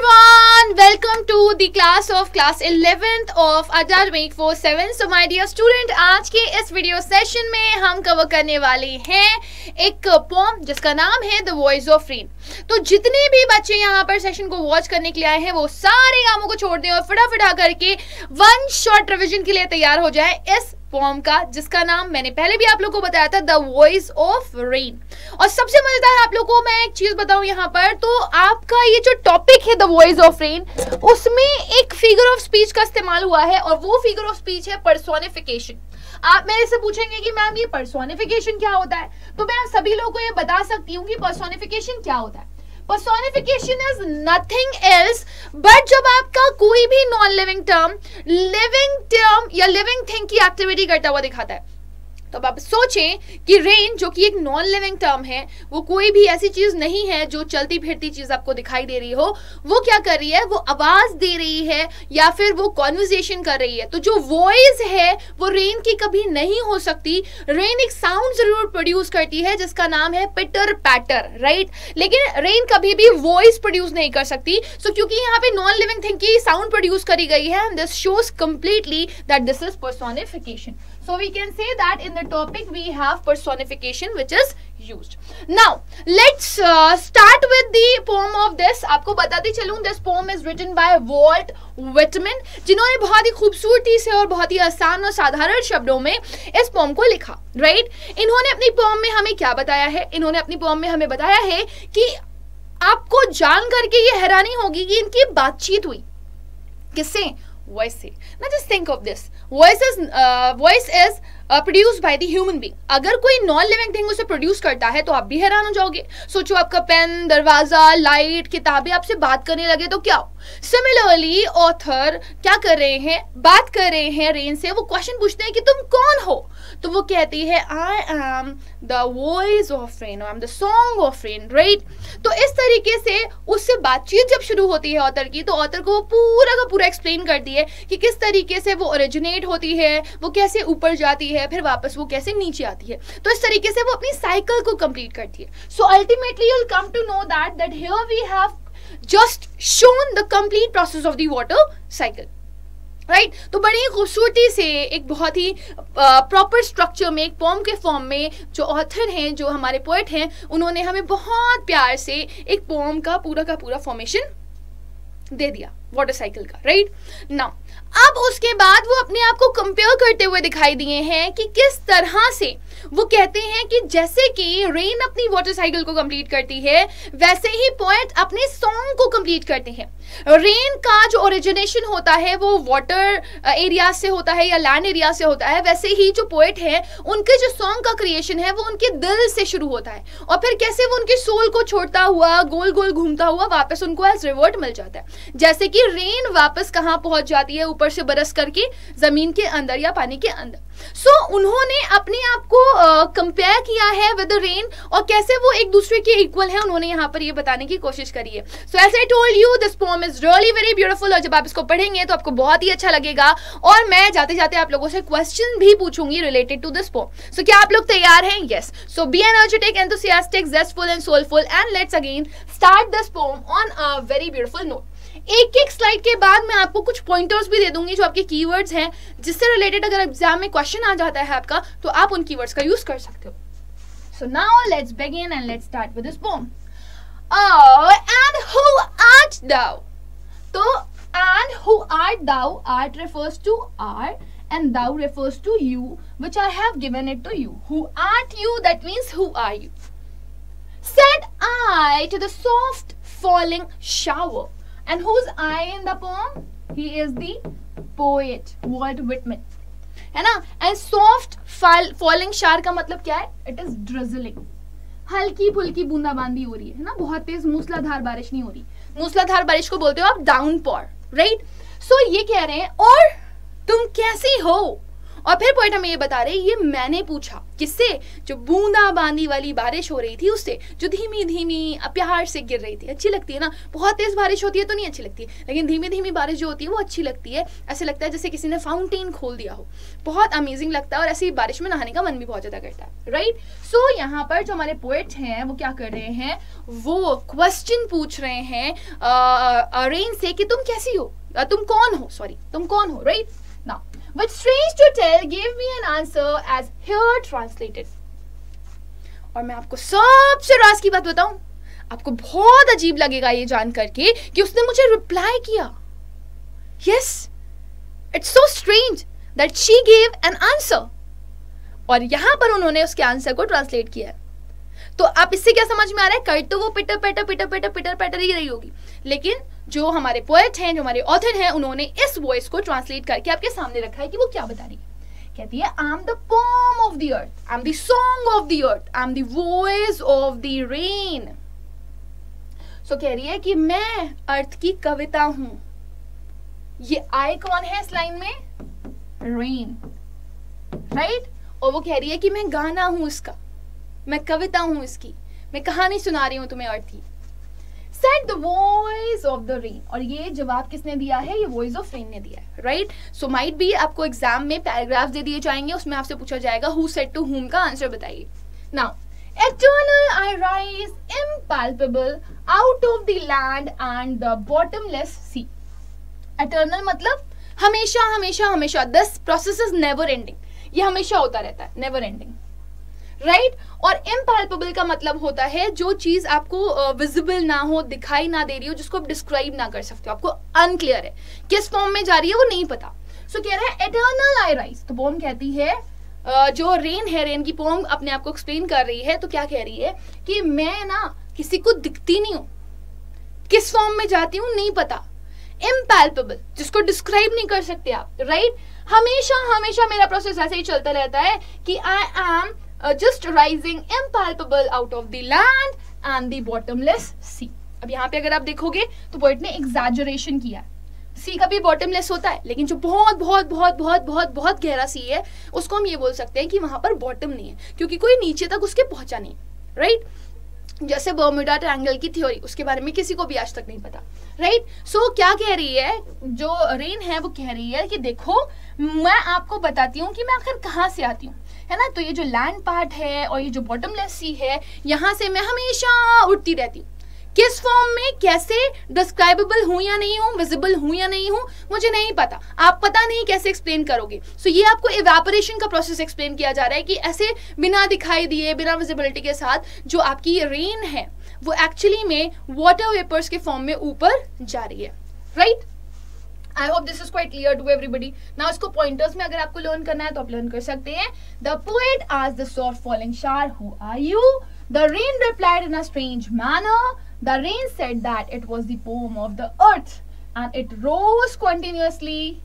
everyone! Welcome to the class of class 11th of for 7 so, my dear student, आज के इस video session में हम cover करने वाले हैं एक पोम जिसका नाम है द वॉइस ऑफ़ फ्रीन तो जितने भी बच्चे यहाँ पर सेशन को वॉच करने के लिए आए हैं, वो सारे कामों को छोड़ दें और फटाफटा करके वन शॉर्ट रिविजन के लिए तैयार हो जाए इस पोम का, जिसका नाम मैंने पहले भी आप लोग को बताया था द वॉइस ऑफ़ रेन और सबसे मज़ेदार आप लोग को मैं एक चीज़ बताऊँ यहाँ पर तो आपका ये जो टॉपिक है द वॉइस ऑफ़ रेन उसमें एक फिगर ऑफ़ स्पीच का इस्तेमाल हुआ है, और वो फिगर ऑफ़ स्पीच है परसोनिफिकेशन आप मेरे से पूछेंगे कि, मैम, ये पर्सोनिफिकेशन क्या होता है? तो मैं आप सभी लोगों को ये बता सकती हूँ कि पर्सोनिफिकेशन क्या होता है। Personification is nothing else but जब आपका कोई भी non living term living term या लिविंग थिंग की एक्टिविटी करता हुआ दिखाता है। तो अब आप सोचें कि रेन जो कि एक नॉन लिविंग टर्म है वो कोई भी ऐसी चीज़ नहीं है जो चलती फिरती चीज़ आपको दिखाई दे रही हो। वो क्या कर रही है? वो आवाज़ दे रही है या फिर वो कॉन्वर्जेशन कर रही है? तो जो वॉइस है वो रेन की कभी नहीं हो सकती। रेन एक साउंड ज़रूर प्रोड्यूस करती है जिसका नाम है पिटर पैटर राइट लेकिन रेन कभी भी वॉइस प्रोड्यूस नहीं कर सकती। सो so, क्योंकि यहाँ पे नॉन लिविंग थिंग की साउंड प्रोड्यूस करी गई है this shows completely that this is personification So we can say that in the topic we have personification which is used. Now let's uh, start with the poem of this. आपको बताती चलूँ this poem is written by Walt Whitman बहुत ही खूबसूरती से और बहुत ही आसान और साधारण शब्दों में इस पोम को लिखा राइट right? इन्होंने अपनी पोम में हमें क्या बताया है इन्होंने अपनी पोम में हमें बताया है कि आपको जान करके ये हैरानी होगी कि इनकी बातचीत हुई किससे voice. Now just think of this. Voice is, uh, voice is produce by the human being अगर कोई नॉन लिविंग थिंग उसे प्रोड्यूस करता है तो आप भी हैरान हो जाओगे। सोचो आपका पेन दरवाज़ा लाइट किताबें आपसे बात करने लगे तो क्या हो? सिमिलरली ऑथर क्या कर रहे हैं? बात कर रहे हैं रेन से। वो क्वेश्चन पूछते हैं कि तुम कौन हो? तो वो कहती है I am the voice of rain I am the song of rain right तो इस तरीके से उससे बातचीत जब शुरू होती है ऑथर की तो ऑथर को वो पूरा का पूरा एक्सप्लेन करती है कि किस तरीके से वो ओरिजिनेट होती है, वो कैसे ऊपर जाती है। फिर वापस वो कैसे नीचे आती है? तो इस तरीके से वो अपनी साइकिल को कंप्लीट करती है। So ultimately you'll come to know that that here we have just shown the complete process of the water cycle right right? तो बड़ी खूबसूरती से एक बहुत ही प्रॉपर स्ट्रक्चर में, एक पॉम के फॉर्म में जो ऑथर हैं, जो हमारे पोएट हैं, उन्होंने हमें बहुत प्यार से एक पोम का पूरा का पूरा फॉर्मेशन दे दिया वाटर साइकिल का राइट नाउ अब उसके बाद वो अपने आप को कंपेयर करते हुए दिखाई दिए हैं कि किस तरह से वो कहते हैं कि जैसे कि रेन अपनी वाटर साइकिल को कंप्लीट करती है, वैसे ही पोएट अपने सॉन्ग को कंप्लीट करते हैं। रेन का जो ओरिजिनेशन होता है, वो वाटर एरिया से होता है या लैंड एरिया से होता है, वैसे ही जो पोएट है, उनके जो सॉन्ग का क्रिएशन है, वो उनके दिल से शुरू होता है। और फिर कैसे वो उनके सोल को छोड़ता हुआ, गोल गोल घूमता हुआ वापस उनको एज रिवर्ट मिल जाता है। जैसे कि रेन वापस कहाँ पहुँच जाती है, ऊपर से बरस करके, ज़मीन के अंदर या पानी के अंदर। सो so, उन्होंने अपने आप को कंपेयर uh, किया है विद रेन और कैसे वो एक दूसरे के इक्वल है उन्होंने यहाँ पर ये बताने की कोशिश करी है। So as I told you this poem is really very beautiful और जब आप इसको पढ़ेंगे तो आपको बहुत ही अच्छा लगेगा। और मैं जाते जाते आप लोगों से क्वेश्चन भी पूछूँगी related to this poem so क्या आप लोग तैयार हैं? Yes so be energetic enthusiastic zestful and soulful and let's again start this poem on a very beautiful note एक एक स्लाइड के बाद मैं आपको कुछ पॉइंटर्स भी दे दूँगी जो आपके कीवर्ड्स हैं, जिससे रिलेटेड अगर एग्ज़ाम में क्वेश्चन आ जाता है आपका तो आप उन कीवर्ड्स का यूज़ कर सकते हो। So now let's begin and let's start with this poem and who art thou तो and who art thou art refers to are and thou refers to you which I have given it to you who art you that means who are you said I to the soft falling shower And whose I in the poem? He is the poet, Walt Whitman. है ना? And soft falling शार का मतलब क्या है? It is drizzling हल्की फुल्की बूंदाबांदी हो रही है ना? बहुत तेज मूसलाधार बारिश नहीं हो रही। मूसलाधार बारिश को बोलते हो आप डाउन पॉर राइट सो ये कह रहे हैं, और तुम कैसी हो? और फिर पोइट हमें ये बता रहे ये मैंने पूछा, किससे? जो बूंदा बांदी वाली बारिश हो रही थी उससे, जो धीमी धीमी प्यार से गिर रही थी। अच्छी लगती है ना? बहुत तेज बारिश होती है तो नहीं अच्छी लगती। लेकिन धीमी धीमी बारिश जो होती है वो अच्छी लगती है। ऐसे लगता है जैसे किसी ने फाउंटेन खोल दिया हो। बहुत अमेजिंग लगता है और ऐसी बारिश में नहाने का मन भी बहुत ज़्यादा करता है राइट सो यहाँ पर जो हमारे पोएट हैं, वो क्या कर रहे हैं? वो क्वेश्चन पूछ रहे हैं रेन से कि तुम कैसी हो? तुम कौन हो? सॉरी तुम कौन हो right now But strange to tell, give me an answer as here translated. और मैं आपको सबसे राज की बात बताऊँ। आपको बहुत अजीब लगेगा ये जान करके कि उसने मुझे रिप्लाई किया। Yes it's so strange that she gave an answer और यहाँ पर उन्होंने उसके आंसर को ट्रांसलेट किया तो आप इससे क्या समझ में आ रहा है? कर तो वो पिटर पेटर पिटर पेटर पिटर पेटर ही रही होगी। लेकिन जो हमारे पोएट हैं, जो हमारे ऑथर हैं, उन्होंने इस वॉइस को ट्रांसलेट करके आपके सामने रखा है कि वो क्या बता रही है। कहती है I am the poem of the earth I am the song of the earth I am the voice of the rain so कह रही है कि मैं अर्थ की कविता हूँ। ये आई कौन है इस लाइन में? Rain right right? और वो कह रही है कि मैं गाना हूँ इसका। मैं कविता हूँ इसकी। मैं कहानी सुना रही हूँ तुम्हें अर्थ की set the voice of the rain और ये जवाब किसने दिया है? ये वॉइस ऑफ़ रेन ने दिया है राइट सो माइट बी आपको एग्ज़ाम में पैराग्राफ दे दिए जाएँगे, उसमें आपसे पूछा जाएगा हु सेट टू हुम का आंसर बताइए। Now eternal I rise, impalpable, out of the land and the bottomless sea eternal मतलब हमेशा हमेशा हमेशा। This process is never ending ये हमेशा होता रहता है नेवर एंडिंग राइट? और इम्पैल्पेबल का मतलब होता है जो चीज़ आपको विजिबल ना हो दिखाई ना दे रही हो जिसको आप डिस्क्राइब ना कर सकते हो। आपको अनक्लियर है। किस फॉर्म में जा रही है वो नहीं पता। सो so, कह रहा है एटर्नल आई राइज तो पोम कहती है uh, जो रेन है रेन की पोम अपने आप को एक्सप्लेन कर रही है तो क्या कह रही है कि मैं ना किसी को दिखती नहीं हूँ। किस फॉर्म में जाती हूँ नहीं पता। इम्पैल्पेबल जिसको डिस्क्राइब नहीं कर सकते आप। Right right? हमेशा हमेशा मेरा प्रोसेस ऐसे ही चलता रहता है कि I am uh, just rising impalpable out of the land and the bottomless sea. अब यहाँ पे अगर आप देखोगे तो पोइट ने एग्जैजरेशन किया सी का भी बॉटमलेस होता है लेकिन जो बहुत बहुत बहुत बहुत बहुत बहुत गहरा सी है उसको हम ये बोल सकते हैं कि वहाँ पर बॉटम नहीं है क्योंकि कोई नीचे तक उसके पहुँचा नहीं राइट जैसे बर्मुडा ट्रायंगल की थ्योरी उसके बारे में किसी को भी आज तक नहीं पता राइट सो so, क्या कह रही है जो रेन है वो कह रही है कि देखो मैं आपको बताती हूँ कि मैं आखिर कहाँ से आती हूँ। है ना? तो ये जो लैंड पार्ट है और ये जो बॉटमलेस सी है यहाँ से मैं हमेशा उठती रहती किस फॉर्म में कैसे डिस्क्राइबेबल हूँ या नहीं हूँ विजिबल हूँ या नहीं हूँ मुझे नहीं पता। आप पता नहीं कैसे एक्सप्लेन करोगे। सो so, ये आपको इवेपोरेशन का प्रोसेस एक्सप्लेन किया जा रहा है कि ऐसे बिना दिखाई दिए बिना विजिबिलिटी के साथ जो आपकी रेन है वो एक्चुअली में वाटर वेपर्स के फॉर्म में ऊपर जा रही है। Right right? I hope this is quite clear to everybody ना इसको पॉइंटर्स में अगर आपको लर्न करना है तो आप लर्न कर सकते हैं. द पोएट आज the soft falling shower who are you the rain replied in a strange manner the rain said that it was the poem of the earth it rose continuously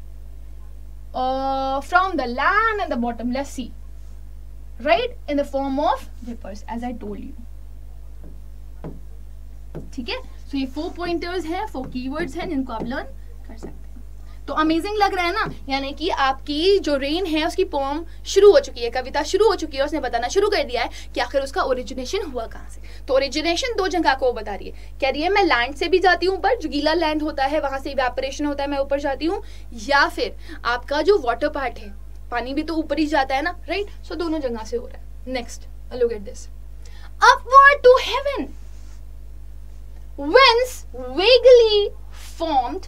uh, from the land and the bottomless sea right? In the form of vapors as I told you. ठीक है? So ये four pointers हैं four keywords हैं जिनको आप learn कर सकते हैं। तो अमेजिंग लग रहा है ना? यानी कि आपकी जो रेन है, उसकी पोम शुरू हो चुकी है, कविता शुरू हो चुकी है, उसने बताना शुरू कर दिया है कि आखिर उसका ओरिजिनेशन हुआ कहाँ से। तो ओरिजिनेशन दो जगह को बता रही है। कह रही है, मैं लैंड से भी जाती हूँ ऊपर जो गीला लैंड होता है, वहाँ से इवेपोरेशन होता है, मैं ऊपर जाती हूँ। या फिर, आपका जो वाटर पार्ट है, पानी भी तो ऊपर ही जाता है ना राइट सो दोनों जगह से हो रहा है। Next look at this upward to heaven whence vaguely formed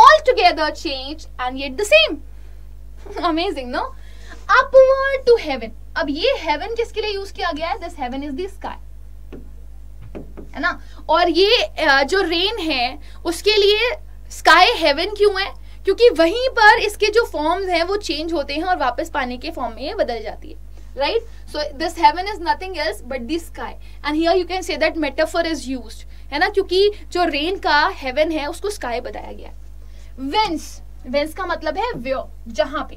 altogether changed and yet the same. Amazing, no? Upward to heaven. अब ये heaven किसके लिए यूज़ किया गया है this heaven is the sky. है ना और ये जो रेन है उसके लिए स्काई हेवन क्यों है क्योंकि वहीं पर इसके जो फॉर्म्स हैं वो चेंज होते हैं और वापस पानी के फॉर्म में बदल जाती है right so this heaven is nothing else but the sky and here you can say that metaphor is used है ना क्योंकि जो रेन का हेवन है उसको स्काई बताया गया है वेंस वेंस का मतलब है व्यो, जहाँ पे।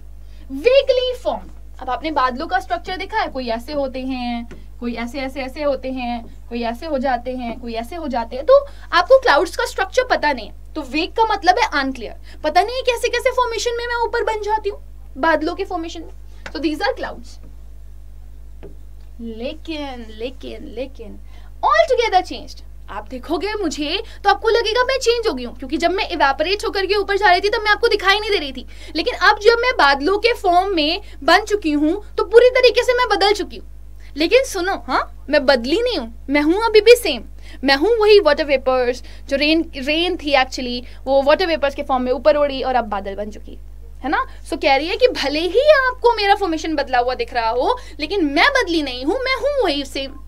वेगली फॉर्म अब आपने बादलों का स्ट्रक्चर देखा है? कोई ऐसे होते हैं, कोई ऐसे ऐसे ऐसे होते हैं, कोई ऐसे हो जाते हैं, कोई ऐसे हो जाते हैं। तो आपको क्लाउड्स का स्ट्रक्चर पता नहीं है। तो वेग का मतलब है अनक्लियर पता नहीं है कैसे कैसे फॉर्मेशन में मैं ऊपर बन जाती हूँ, बादलों के फॉर्मेशन में। तो दीज आर क्लाउड्स लेकिन लेकिन लेकिन ऑल टुगेदर चेंज्ड आप देखोगे मुझे तो आपको लगेगा मैं चेंज हो गई हूँ क्योंकि जब मैं इवेपोरेट होकर के ऊपर जा रही थी तब मैं आपको दिखाई नहीं दे रही थी। लेकिन अब जब मैं बादलों के फॉर्म में बन चुकी हूँ तो पूरी तरीके से मैं बदल चुकी हूँ। लेकिन सुनो हाँ मैं बदली नहीं हूँ मैं हूँ अभी भी सेम मैं हूँ वही वाटर वेपर्स जो रेन रेन थी एक्चुअली वो वाटर वेपर्स के फॉर्म में ऊपर उड़ी और अब बादल बन चुकी है। ना? सो so, कह रही है कि भले ही आपको मेरा फॉर्मेशन बदला हुआ दिख रहा हो लेकिन मैं बदली नहीं हूँ मैं हूँ वही सेम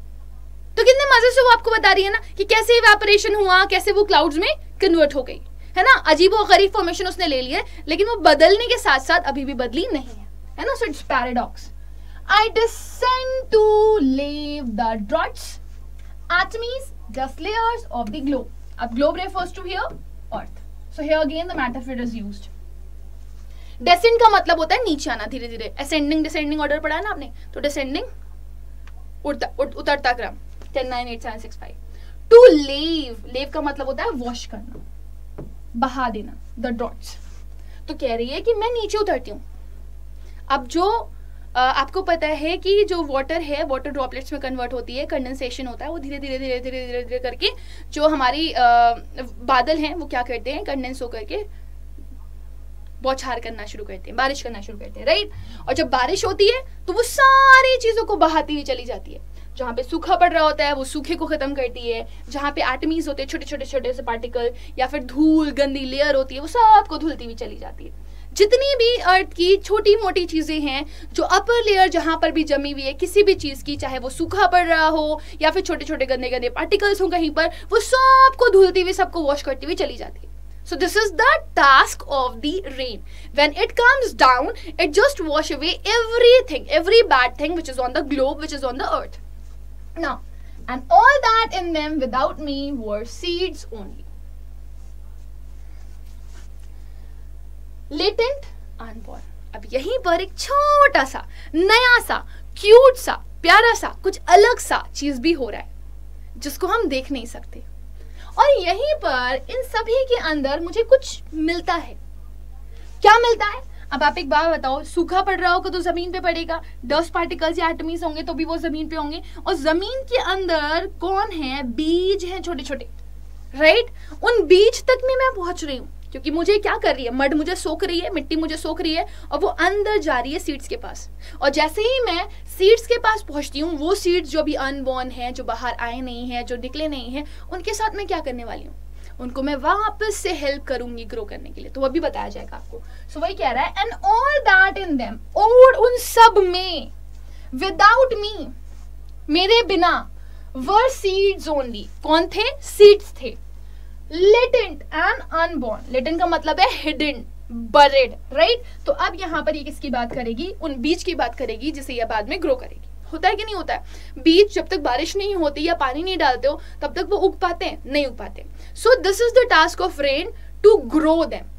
तो कितने मज़े से वो आपको बता रही है ना कि कैसे इवेपोरेशन हुआ कैसे वो क्लाउड्स में कन्वर्ट हो गई है ना अजीब और गरीब फॉर्मेशन उसने ले लिया लेकिन वो बदलने के साथ साथ अभी भी बदली नहीं है है ना so it's paradox I descend to leave the dots, atoms, dust layers of the globe. अब globe refers to here earth. So here again the metaphor is used. Descend का मतलब होता है नीचे आना धीरे धीरे ascending descending order पढ़ा है ना आपने तो descending उड़ता उतरता क्रम ten nine eight seven six five two लेव लेव का मतलब होता है वॉश करना, बहा देना द डॉट्स तो कह रही है कि मैं नीचे उतरती हूँ। अब जो आपको पता है कि जो वाटर है वाटर ड्रॉपलेट्स में कन्वर्ट होती है कंडेंसेशन होता है, वो धीरे धीरे धीरे धीरे धीरे धीरे करके जो हमारी बादल हैं, वो क्या करते हैं कंडेंस होकर के बौछार करना शुरू करते हैं, बारिश करना शुरू करते हैं राइट और जब बारिश होती है तो वो सारी चीज़ों को बहाती हुई चली जाती है। जहाँ पे सूखा पड़ रहा होता है वो सूखे को खत्म करती है जहाँ पे एटमीज होते हैं छोटे छोटे छोटे से पार्टिकल या फिर धूल गंदी लेयर होती है वो सबको धुलती हुई चली जाती है जितनी भी अर्थ की छोटी मोटी चीज़ें हैं जो अपर लेयर जहाँ पर भी जमी हुई है किसी भी चीज़ की चाहे वो सूखा पड़ रहा हो या फिर छोटे छोटे गंदे गंदे पार्टिकल्स हो कहीं पर वो सबको धुलती हुई सबको वॉश करती हुई चली जाती है So this is the task of the rain. When it comes down, it just wash away everything, every bad thing which is on the globe, which is on the earth. Now, and all that in them without me were seeds only. Latent unborn अब यहीं पर एक छोटा सा नया सा cute सा प्यारा सा कुछ अलग सा चीज़ भी हो रहा है जिसको हम देख नहीं सकते। और यहीं पर इन सभी के अंदर मुझे कुछ मिलता है। क्या मिलता है? अब आप एक बात बताओ, सूखा पड़ रहा होगा तो ज़मीन पे पड़ेगा। डस्ट पार्टिकल्स या एटमीज होंगे तो भी वो ज़मीन पे होंगे। और ज़मीन के अंदर कौन है? बीज हैं छोटे छोटे राइट उन बीज तक में मैं पहुँच रही हूँ, क्योंकि मुझे क्या कर रही है? मड मुझे सोख रही है, मिट्टी मुझे सोख रही है, और वो अंदर जा रही है सीड्स के पास। और जैसे ही मैं सीड्स के पास पहुँचती हूँ, वो सीड्स जो भी अनबॉर्न है, जो बाहर आए नहीं है, जो निकले नहीं है, उनके साथ मैं क्या करने वाली हूँ? उनको मैं वापस से हेल्प करूँगी ग्रो करने के लिए। तो वो भी बताया जाएगा आपको। सो so, वही कह रहा है and all that in them और उन सब में विदाउट मी मेरे बिना वर सीड्स ओनली कौन थे? सीड्स थे। लेटेंट एंड अनबॉर्न लेटेंट का मतलब है हिडन बरेड राइट तो अब यहाँ पर ये किसकी बात करेगी? उन बीज की बात करेगी जिसे यह बाद में ग्रो करेगी। होता है कि नहीं होता है? बीज जब तक बारिश नहीं होती या पानी नहीं डालते हो, तब तक वो उग पाते हैं, नहीं उग पाते so this is the task of rain to grow them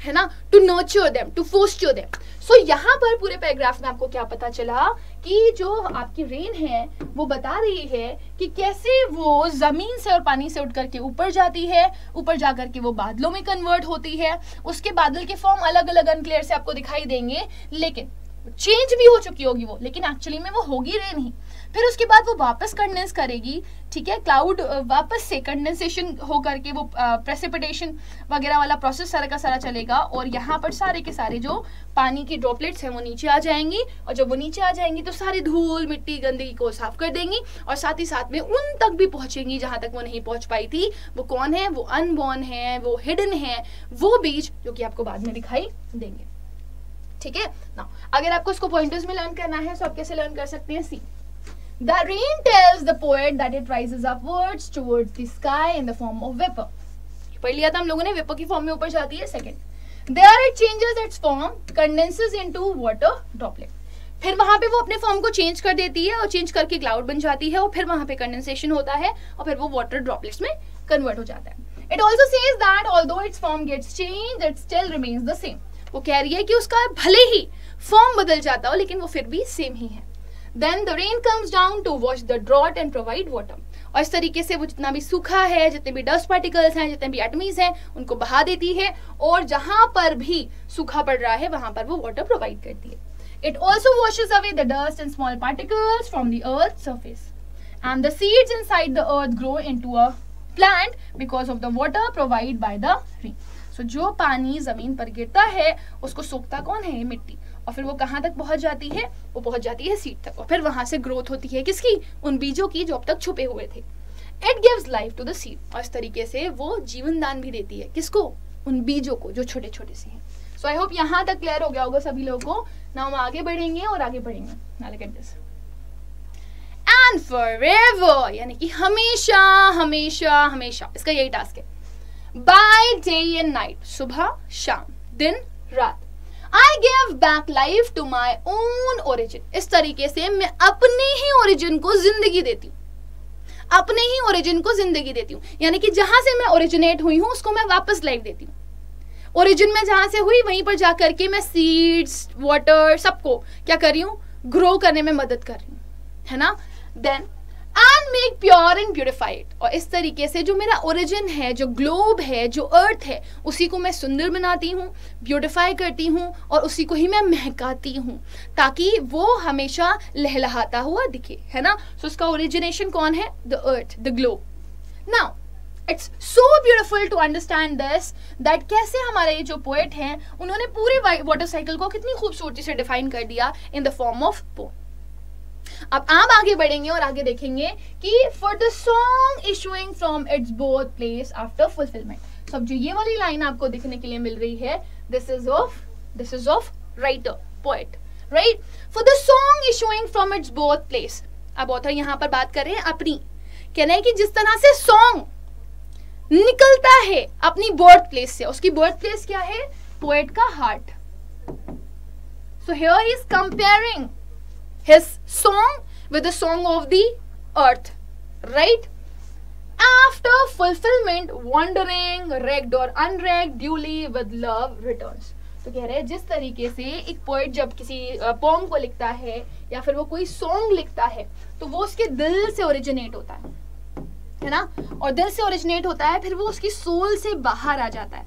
है ना? To nurture them to foster them so यहाँ पर पूरे पैराग्राफ में आपको क्या पता चला कि जो आपकी रेन है, वो बता रही है कि कैसे वो ज़मीन से और पानी से उठ करके ऊपर जाती है, ऊपर जाकर के वो बादलों में कन्वर्ट होती है। उसके बादल के फॉर्म अलग अलग अनक्लियर से आपको दिखाई देंगे, लेकिन चेंज भी हो चुकी होगी वो, लेकिन एक्चुअली में वो होगी रेन नहीं। फिर उसके बाद वो वापस कंडेंस करेगी, ठीक है? क्लाउड वापस से कंडेंसेशन हो करके वो प्रेसिपिटेशन वगैरह वाला प्रोसेस सारा का सारा चलेगा, और यहाँ पर सारे के सारे जो पानी की ड्रॉपलेट्स हैं वो नीचे आ जाएँगी, और जब वो नीचे आ जाएँगी तो सारी धूल, मिट्टी, गंदगी को साफ़ कर देंगी, और साथ ही साथ में उन तक भी पहुंचेंगी जहाँ तक वो नहीं पहुँच पाई थी। वो कौन है? वो अनबॉर्न है, वो हिडन है, वो बीज जो कि आपको बाद में दिखाई देंगे। ठीक है? ना अगर आपको उसको पॉइंटर्स में लर्न करना है तो आप कैसे लर्न कर सकते हैं? See The rain tells the poet that it rises upwards towards the sky in the form of vapor. पढ़ लिया था हम लोगों ने वेपर की फॉर्म में ऊपर जाती है second there it changes its form condenses into water droplet फिर वहाँ पे वो अपने फॉर्म को चेंज कर देती है और चेंज करके क्लाउड बन जाती है और फिर वहाँ पे कंडेंसेशन होता है और फिर वो वाटर ड्रॉपलेट्स में कन्वर्ट हो जाता है. It also says that although its form gets change it still remains the same वो कह रही है कि उसका भले ही फॉर्म बदल जाता हो, लेकिन वो फिर भी सेम ही है then the rain comes down to wash the drought and provide water और इस तरीके से वो जितना भी सूखा है, जितने भी डस्ट पार्टिकल्स हैं, जितने भी एटमीज हैं, उनको बहा देती है और जहाँ पर भी सूखा पड़ रहा है, वहाँ पर वो वाटर प्रोवाइड करती है It also washes away the dust and small particles from the earth's surface. And the seeds inside the earth grow into a plant because of the water provided by the rain. So, जो पानी ज़मीन पर गिरता है, उसको सोखता कौन है? मिट्टी। और फिर वो कहाँ तक पहुँच जाती है? वो पहुँच जाती है सीड तक। और फिर वहाँ से ग्रोथ होती है किसकी? उन बीजों की जो अब तक छुपे हुए थे। It gives life to the seed और इस तरीके से वो जीवन दान भी देती है। किसको? उन बीजों को, जो छोटे छोटे से हैं। सो आई होप यहाँ तक क्लियर हो गया होगा सभी लोगों को। ना हम आगे बढ़ेंगे और आगे बढ़ेंगे। This. And यानी कि हमेशा हमेशा हमेशा। इसका यही टास्क है। बाय डे एंड नाइट सुबह शाम दिन रात I give back life to my own origin इस तरीके से मैं अपने ही ओरिजिन को ज़िंदगी देती हूँ। अपने ही ओरिजिन को ज़िंदगी देती हूँ। यानी कि जहाँ से मैं ओरिजिनेट हुई हूँ, उसको मैं वापस लाइफ देती हूँ। ओरिजिन में जहाँ से हुई, वहीं पर जाकर के मैं सीड्स वाटर सबको क्या कर रही हूँ? ग्रो करने में मदद कर रही हूँ। है ना? Then and make pure and beautified और इस तरीके से जो मेरा ओरिजिन है जो ग्लोब है जो अर्थ है उसी को मैं सुंदर बनाती हूँ ब्यूटिफाई करती हूँ और उसी को ही मैं महकाती हूँ ताकि वो हमेशा लहलहाता हुआ दिखे है ना? सो so, उसका ओरिजिनेशन कौन है? The earth the globe now it's so beautiful to understand this that कैसे हमारे जो पोएट हैं उन्होंने पूरे वाटर साइकिल को कितनी खूबसूरती से डिफाइन कर दिया in the form of poem अब आप आगे बढ़ेंगे और आगे देखेंगे कि for the song issuing from its both place after fulfilment so जो ये वाली लाइन आपको देखने के लिए मिल रही है this is of this is of writer poet right for the song issuing from its both place अब ऑथर यहाँ पर बात कर रहे हैं अपनी। कहना है कि जिस तरह से सॉन्ग निकलता है अपनी बर्थ प्लेस से, उसकी बर्थ प्लेस क्या है? पोएट का heart so here is comparing his song with the song of the earth right after fulfilment wandering recked और unrecked duly with love returns तो कह रहे हैं, जिस तरीके से एक पोइट जब किसी पोम को लिखता है या फिर वो कोई सॉन्ग लिखता है तो वो उसके दिल से ओरिजिनेट होता है है ना? और दिल से ओरिजिनेट होता है, फिर वो उसकी सोल से बाहर आ जाता है,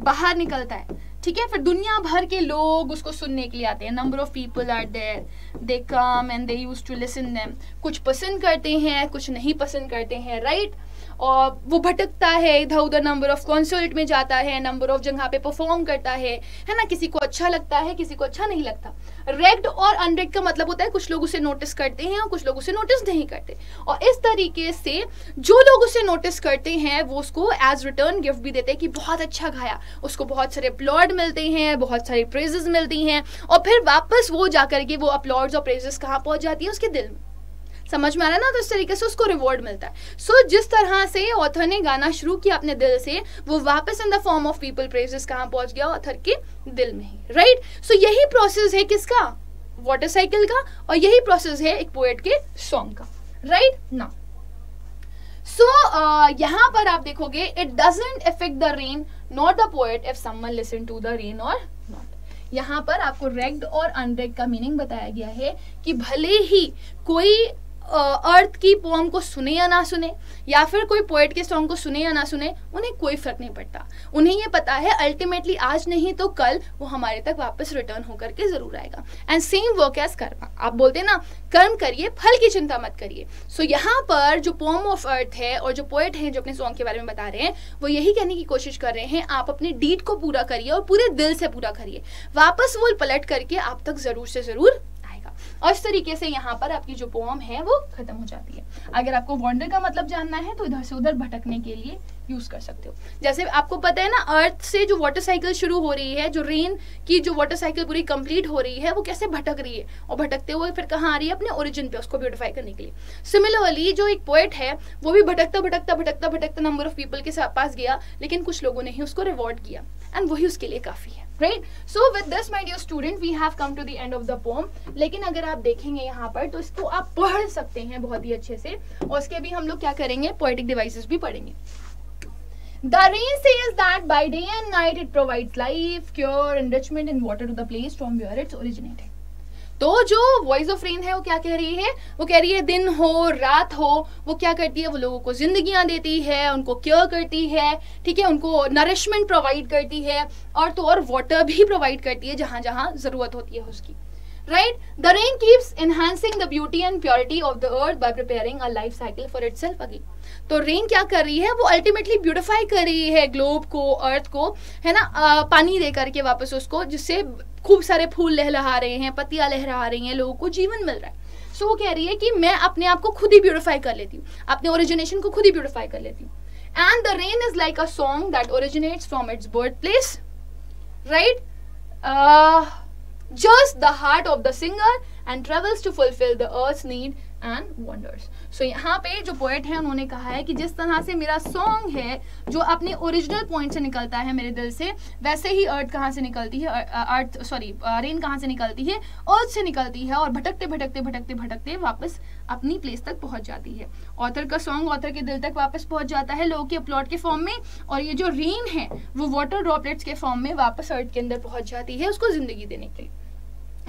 बाहर निकलता है। ठीक है, फिर दुनिया भर के लोग उसको सुनने के लिए आते हैं। Number of people are there they come and they use to listen them कुछ पसंद करते हैं, कुछ नहीं पसंद करते हैं राइट right? और वो भटकता है इधर उधर नंबर ऑफ़ कॉन्सर्ट में जाता है नंबर ऑफ़ जगह पे परफॉर्म करता है। है ना? किसी को अच्छा लगता है, किसी को अच्छा नहीं लगता। रेड और अनरेड का मतलब होता है, कुछ लोग उसे नोटिस करते हैं और कुछ लोग उसे नोटिस नहीं करते। और इस तरीके से जो लोग उसे नोटिस करते हैं, वो उसको एज रिटर्न गिफ्ट भी देते हैं कि बहुत अच्छा गाया, उसको बहुत सारे अपलॉड मिलते हैं बहुत सारी प्रेजेस मिलती हैं और फिर वापस वो जाकर के वो अपलॉड्स और प्रेजेस कहाँ पहुँच जाती है? उसके दिल में। समझ में आ रहा है ना? तो इस तरीके से उसको रिवॉर्ड मिलता है। सो so, जिस तरह से ऑथर ने गाना शुरू किया अपने दिल से वो वापस in the form of people praises कहाँ पहुँच गया? ऑथर के दिल में ही राइट सो यही प्रोसेस है किसका? वाटर साइकिल का और यही प्रोसेस है एक पोएट के सॉन्ग का राइट ना सो यहाँ पर आप देखोगे it doesn't effect the rain not the poet if someone listen to the rain और नॉट यहाँ पर आपको रेग्ड और अनरेग्ड का मीनिंग बताया गया है कि भले ही कोई अर्थ की पोम को सुने या ना सुने या फिर कोई पोएट के सॉन्ग को सुने या ना सुने उन्हें कोई फ़र्क नहीं पड़ता। उन्हें ये पता है अल्टीमेटली आज नहीं तो कल वो हमारे तक वापस रिटर्न होकर के ज़रूर आएगा। एंड सेम वर्क एज कर्म आप बोलते हैं ना कर्म करिए फल की चिंता मत करिए। सो so, यहाँ पर जो पोम ऑफ़ अर्थ है और जो पोएट है जो अपने सॉन्ग के बारे में बता रहे हैं वो यही कहने की कोशिश कर रहे हैं आप अपने डीड को पूरा करिए और पूरे दिल से पूरा करिए। वापस वो पलट करके आप तक ज़रूर से ज़रूर और इस तरीके से यहाँ पर आपकी जो पोम है वो खत्म हो जाती है। अगर आपको वॉन्डर का मतलब जानना है तो इधर से उधर भटकने के लिए यूज़ कर सकते हो। जैसे आपको पता है ना अर्थ से जो वाटर साइकिल शुरू हो रही है, जो रेन की जो वाटर साइकिल पूरी कंप्लीट हो रही है, वो कैसे भटक रही है? और भटकते हुए फिर कहाँ आ रही है अपने ओरिजिन पे, उसको ब्यूटिफाई करने के लिए। सिमिलरली जो एक पोएट है, वो भी भटकता भटकता भटकता भटकता नंबर ऑफ़ पीपल के पास गया, लेकिन कुछ लोगों ने ही उसको रिवॉर्ड किया। एंड वही उसके लिए काफ़ी है। Right so with this my dear student we have come to the end of the poem लेकिन अगर आप देखेंगे यहाँ पर तो इसको आप पढ़ सकते हैं बहुत ही अच्छे से और उसके भी हम लोग क्या करेंगे पोइटिक डिवाइसेस भी पढ़ेंगे The rain says that by day and night it provides life, cure, enrichment and water to the place from where it's originated. तो जो वॉइस ऑफ़ रेन है, वो क्या कह रही है? वो कह रही है, दिन हो, रात हो, वो क्या करती है? वो लोगों को जिंदगियाँ देती है, उनको क्योर करती है, ठीक है? उनको नरिशमेंट प्रोवाइड करती है और तो और वाटर भी प्रोवाइड करती है जहाँ जहाँ ज़रूरत होती है उसकी। Right? The rain keeps enhancing the beauty and purity of the earth by preparing a life cycle for itself again. तो रेन क्या कर रही है? वो अल्टीमेटली ब्यूटिफाई कर रही है ग्लोब को अर्थ को है ना? आ, पानी दे करके वापस उसको जिससे खूब सारे फूल लहलहा रहे हैं पत्तियाँ लहरा रही हैं लोगों को जीवन मिल रहा है। सो so, वो कह रही है कि मैं अपने आप को खुद ही ब्यूटिफाई कर लेती हूँ। अपने ओरिजिनेशन को खुद ही ब्यूटिफाई कर लेती हूँ। And the rain is like a song that originates from its birth place right just the heart of the singer and travels to fulfill the earth's need and wonders. So so, यहाँ पे जो poet है उन्होंने कहा है कि जिस तरह से मेरा सॉन्ग है जो अपने ओरिजिनल पॉइंट से निकलता है मेरे दिल से वैसे ही अर्थ कहाँ से निकलती है? अर्थ सॉरी रेन कहाँ से निकलती है? अर्थ से निकलती है और भटकते भटकते भटकते भटकते वापस अपनी प्लेस तक पहुँच जाती है। ऑथर का सॉन्ग ऑथर के दिल तक वापस पहुँच जाता है लोगों के प्लॉट के फॉर्म में और ये जो रेन है वो वाटर ड्रॉपलेट्स के फॉर्म में वापस अर्थ के अंदर पहुँच जाती है उसको ज़िंदगी देने के लिए।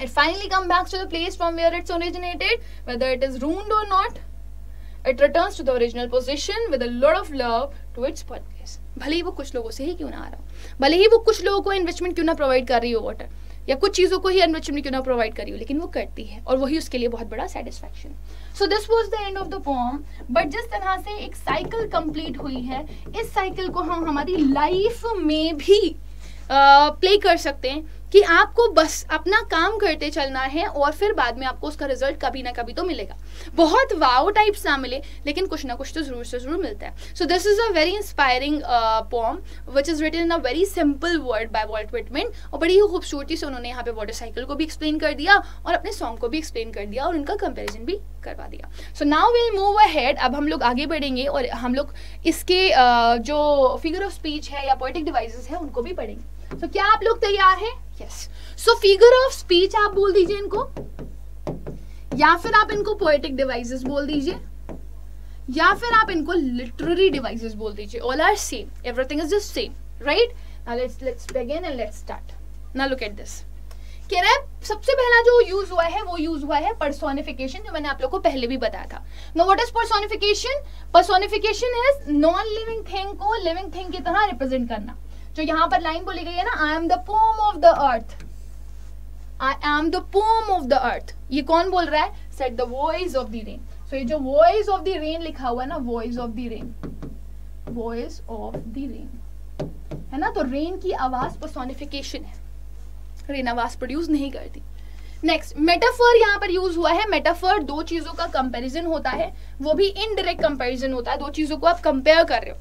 It finally comes back to the place from where it's originated, whether it is ruined or not. It returns to the original position with a lot of love to its birthplace. भले ही वो कुछ लोगों से ही क्यों ना आ रहा हो। भले ही वो कुछ लोगों को इन्वेस्टमेंट क्यों ना प्रोवाइड कर रही हो वाटर या कुछ चीज़ों को ही इन्वेस्टमेंट क्यों ना प्रोवाइड कर रही हो लेकिन वो करती है और वही उसके लिए बहुत बड़ा satisfaction so this was the end of the poem but जिस तरह से एक साइकिल कंप्लीट हुई है इस साइकिल को हम हमारी लाइफ में भी प्ले uh, कर सकते हैं। कि आपको बस अपना काम करते चलना है और फिर बाद में आपको उसका रिज़ल्ट कभी ना कभी तो मिलेगा। बहुत वाओ टाइप्स ना मिले लेकिन कुछ ना कुछ तो ज़रूर से ज़रूर मिलता है। So this is a very inspiring poem which is written in a very simple word by Walt Whitman और बड़ी ही खूबसूरती से उन्होंने यहाँ पे वाटर साइकिल को भी एक्सप्लेन कर दिया और अपने सॉन्ग को भी एक्सप्लेन कर दिया और उनका कंपेरिजन भी करवा दिया। So now will move ahead अब हम लोग आगे बढ़ेंगे और हम लोग इसके uh, जो फिगर ऑफ़ स्पीच है या पोइटिक डिवाइसेस है उनको भी पढ़ेंगे। तो so, क्या आप लोग तैयार हैं? Yes so figure of speech आप बोल दीजिए इनको। या फिर आप इनको पोएटिक डिवाइसेस बोल दीजिए। या फिर आप इनको लिटरेरी डिवाइसेस बोल दीजिए। All are same everything is just same right now let's let's begin and let's start now look at this कह रहा है सबसे पहला जो यूज़ हुआ है वो यूज़ हुआ है पर्सोनिफिकेशन जो मैंने आप लोग को पहले भी बताया था। No what is personification personification is non living thing को लिविंग थिंग की तरह रिप्रेजेंट करना। जो यहाँ पर लाइन बोली गई है ना I am the poem of the earth I am the poem of the earth ये कौन बोल रहा है? Said the voice of the rain so ये जो वॉइस ऑफ़ द रेन लिखा हुआ है ना voice of the rain voice of the rain है ना? तो रेन की आवाज़ पर्सोनिफिकेशन है। रेन आवाज़ प्रोड्यूस नहीं करती। नेक्स्ट मेटाफर यहाँ पर यूज़ हुआ है। मेटाफर दो चीज़ों का कंपैरिजन होता है। वो भी इनडायरेक्ट कंपैरिजन होता है। दो चीज़ों को आप कंपेयर कर रहे हो।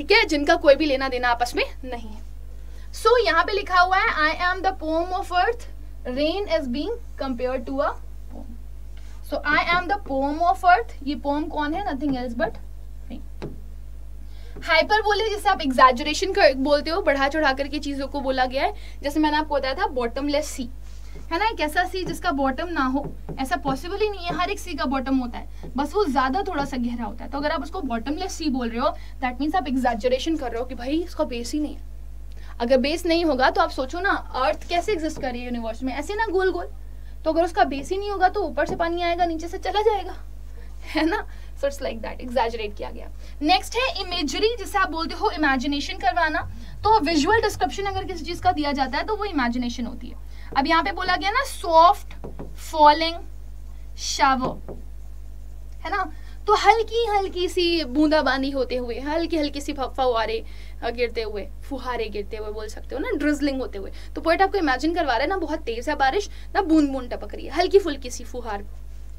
ठीक है जिनका कोई भी लेना देना आपस में नहीं है। सो so, यहाँ पे लिखा हुआ है I am the poem of earth rain is being compare to a poem so I am the poem of earth ये पोम कौन है? नथिंग एल्स बट हाइपर बोले जैसे आप एग्जैजुरेशन बोलते हो बढ़ा चढ़ा करके चीज़ों को बोला गया है। जैसे मैंने आपको बताया था बॉटमलेस सी है ना? एक ऐसा सी जिसका बॉटम ना हो। ऐसा पॉसिबल ही नहीं है। हर एक सी का बॉटम होता है। बस वो ज़्यादा थोड़ा सा गहरा होता है। तो अगर आप उसको बॉटमलेस सी बोल रहे हो दैट मीन्स आप एग्जैजरेशन कर रहे हो कि भाई इसका बेस ही नहीं है। अगर बेस नहीं होगा तो आप सोचो ना अर्थ कैसे एग्जिस्ट कर रही है यूनिवर्स में? ऐसे ना गोल गोल तो अगर उसका बेस ही नहीं होगा तो ऊपर से पानी आएगा, नीचे से चला जाएगा। है ना? So it's like that exaggerate किया गया। नेक्स्ट है इमेजरी जिसे आप बोलते हो इमेजिनेशन करवाना। तो विजुअल डिस्क्रिप्शन अगर किसी चीज़ का दिया जाता है तो वो इमेजिनेशन होती है। अब यहाँ पे बोला गया ना सॉफ्ट फॉलिंग शावर है ना? तो हल्की हल्की सी बूंदाबांदी होते हुए हल्की हल्की सी फवारे गिरते हुए फुहारे गिरते हुए बोल सकते हो ना ड्रिजलिंग होते हुए। तो पोइट आपको इमेजिन करवा रहा है ना बहुत तेज है बारिश ना बूंद बूंद टपक रही है हल्की फुल्की सी फुहार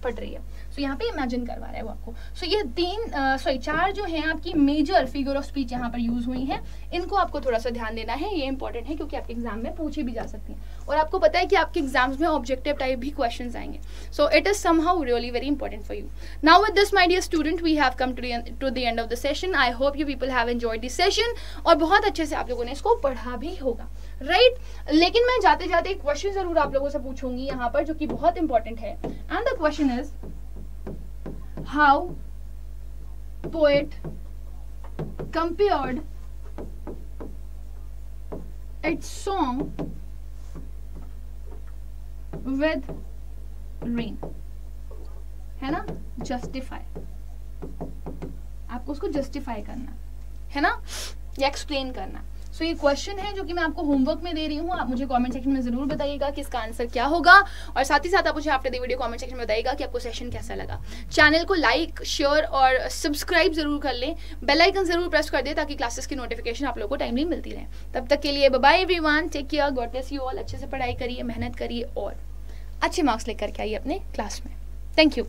पड़ रही है। सो so, यहाँ पे इमेजिन करवा रहा है वो आपको। सो so, ये तीन सॉरी चार जो है आपकी मेजर फिगर ऑफ़ स्पीच यहाँ पर यूज़ हुई है। इनको आपको थोड़ा सा ध्यान देना है ये इंपॉर्टेंट है क्योंकि आपके एग्ज़ाम में पूछी भी जा सकती हैं। और आपको पता है कि आपके एग्ज़ाम्स में ऑब्जेक्टिव टाइप भी क्वेश्चन आएँगे। So it is somehow really very important for you now with this my dear student we have come to the end of the session I hope you people have enjoy this session और बहुत अच्छे से आप लोगों ने इसको पढ़ा भी होगा। Right right? लेकिन मैं जाते जाते एक क्वेश्चन ज़रूर आप लोगों से पूछूँगी यहाँ पर, जो कि बहुत इंपॉर्टेंट है। And the question is how poet compared its song with rain है ना? जस्टिफाई आपको उसको जस्टिफाई करना है ना? या एक्सप्लेन करना. सो so, ये क्वेश्चन है जो कि मैं आपको होमवर्क में दे रही हूँ। आप मुझे कमेंट सेक्शन में ज़रूर बताइएगा कि इसका आंसर क्या होगा। और साथ ही साथ आप मुझे after the video comment section में बताइएगा कि आपको सेशन कैसा लगा। चैनल को लाइक शेयर और सब्सक्राइब ज़रूर कर लें। बेल आइकन ज़रूर प्रेस कर दें ताकि क्लासेस की नोटिफिकेशन आप लोगों को टाइमली मिलती रहे। तब तक के लिए bye everyone take care God bless you all अच्छे से पढ़ाई करिए मेहनत करिए और अच्छे मार्क्स लेकर के आइए अपने क्लास में. Thank you